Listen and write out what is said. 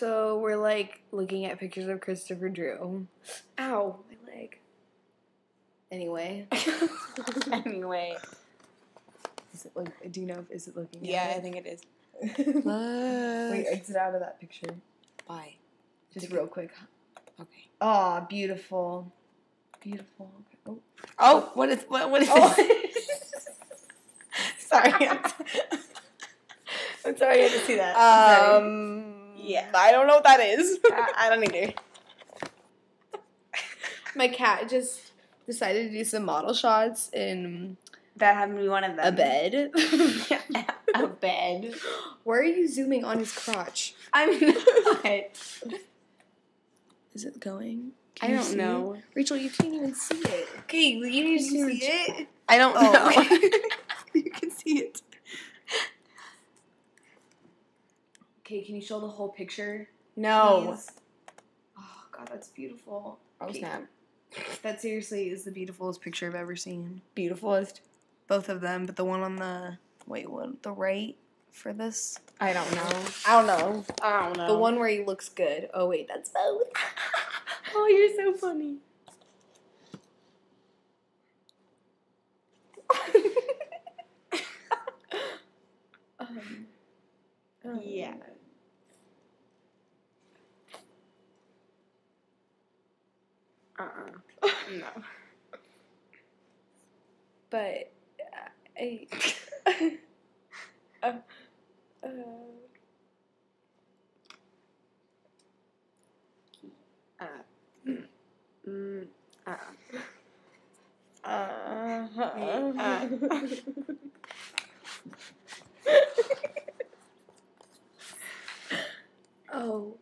So we're like looking at pictures of Christopher Drew. Ow, my leg. Anyway. anyway, Is it like, do you know if is it looking yeah, at I think it is. it? Wait, exit out of that picture. Why? Just real quick. Okay. Aw, beautiful. Beautiful. Oh. Oh, what is what? What is Oh. this? sorry. I'm, I'm sorry. I had to see that. Sorry. Um. Yeah. I don't know what that is. I, I don't either. My cat just decided to do some model shots in That happened to be one of them. a bed. a bed. Why are you zooming on his crotch? I'm not. Is it going? I Can you don't see? know. Rachel, you can't even see it. Okay, you need to see it. I don't Oh, know. okay. you can see it. Okay, can you show the whole picture? No. please? Oh god, that's beautiful. Oh Okay. snap! That seriously is the beautifulest picture I've ever seen. Beautifulest. Both of them, but the one on the wait, what? The right for this? I don't know. I don't know. I don't know. The one where he looks good. Oh wait, that's both. oh, you're so funny. Um, um, yeah. Uh. uh No. But uh, I. uh, uh, Uh. Mm. Uh. uh, uh. oh.